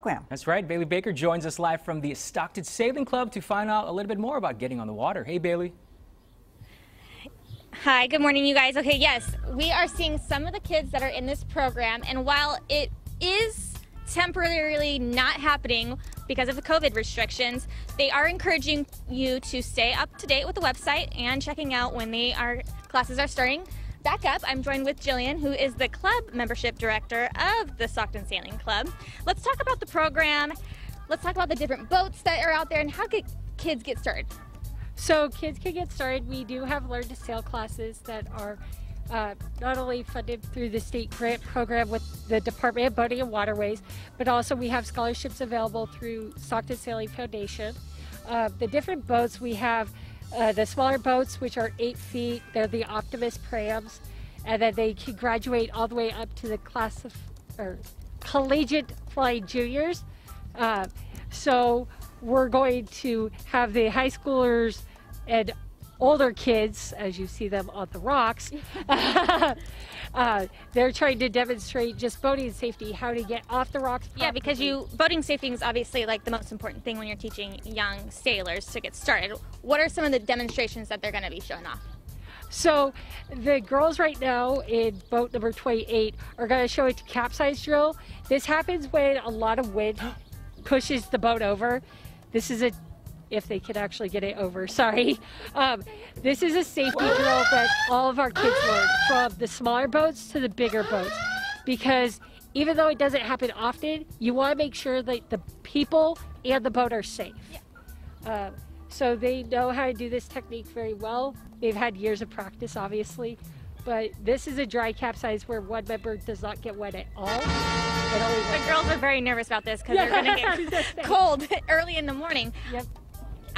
program. That's right. Bailee Baker joins us live from the Stockton Sailing Club to find out a little bit more about getting on the water. Hey, Bailey. Hi, good morning, you guys. Okay, yes, we are seeing some of the kids that are in this program, and while it is temporarily not happening because of the COVID restrictions, they are encouraging you to stay up to date with the website and checking out when they are classes are starting. Back up, I'm joined with Jillian, who is the club membership director of the Stockton Sailing Club. Let's talk about the program. Let's talk about the different boats that are out there and how can kids get started. So kids can get started. We do have learn to sail classes that are uh, not only funded through the state grant program with the Department of Boating and Waterways, but also we have scholarships available through Stockton Sailing Foundation. Uh, the different boats we have, uh, the smaller boats which are eight feet, they're the Optimist prams, and then they can graduate all the way up to the class of or collegiate flying juniors. Uh, so we're going to have the high schoolers and older kids, as you see them on the rocks, uh, they're trying to demonstrate just boating safety, how to get off the rocks. Yeah, because you boating safety is obviously like the most important thing when you're teaching young sailors to get started. What are some of the demonstrations that they're going to be showing off? So the girls right now in boat number 28 are going to show a capsize drill. This happens when a lot of wind pushes the boat over. This is a if they could actually get it over. Sorry. Um, this is a safety drill that all of our kids learn from the smaller boats to the bigger boats because even though it doesn't happen often, you want to make sure that the people and the boat are safe. Yeah. Um, so they know how to do this technique very well. They've had years of practice, obviously. But this is a dry capsize where one member does not get wet at all. The girls are very nervous about this because yeah. they're going to get cold early in the morning. Yep.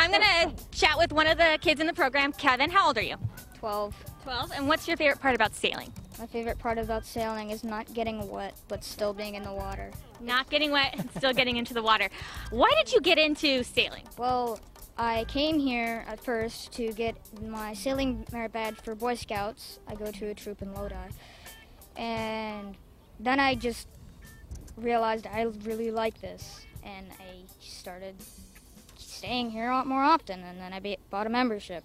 I'm going to chat with one of the kids in the program. Kevin, how old are you? 12. 12. And what's your favorite part about sailing? My favorite part about sailing is not getting wet, but still being in the water. Not getting wet and still getting into the water. Why did you get into sailing? Well, I came here at first to get my sailing merit badge for Boy Scouts. I go to a troop in Lodi. And then I just realized I really like this. And I started staying here a lot more often, and then I bought a membership.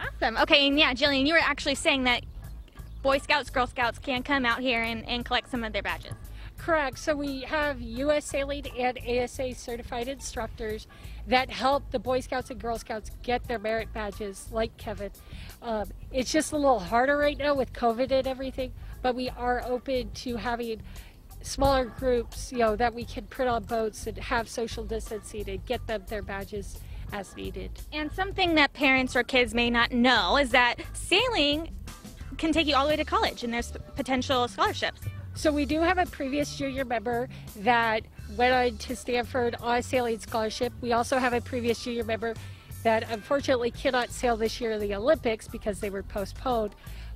Awesome. Okay, and yeah, Jillian, you were actually saying that Boy Scouts, Girl Scouts can come out here and, and collect some of their badges. Correct. So we have U.S. Sailing and ASA certified instructors that help the Boy Scouts and Girl Scouts get their merit badges, like Kevin. Um, it's just a little harder right now with COVID and everything, but we are open to having smaller groups, you know, that we can print on boats and have social distancing and get them their badges as needed. And something that parents or kids may not know is that sailing can take you all the way to college and there's potential scholarships. So we do have a previous junior member that went on to Stanford on a sailing scholarship. We also have a previous junior member that unfortunately cannot sail this year in the Olympics because they were postponed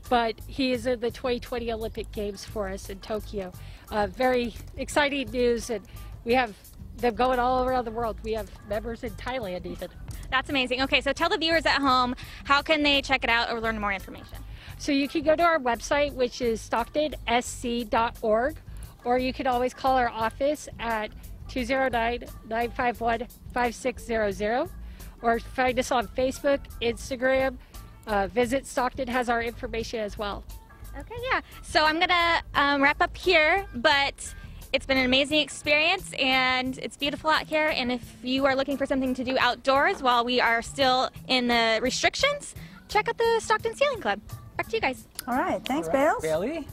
but he is in the 2020 Olympic Games for us in Tokyo. Uh, very exciting news, and we have them going all around the world. We have members in Thailand even. That's amazing. Okay, so tell the viewers at home how can they check it out or learn more information. So you can go to our website, which is stocktonsc.org, or you can always call our office at 209-951-5600, or find us on Facebook, Instagram, uh, Visit Stockton has our information as well. Okay, yeah. So I'm going to um, wrap up here, but it's been an amazing experience and it's beautiful out here. And if you are looking for something to do outdoors while we are still in the restrictions, check out the Stockton Sailing Club. Back to you guys. All right. Thanks, All right, Bales. Bailee.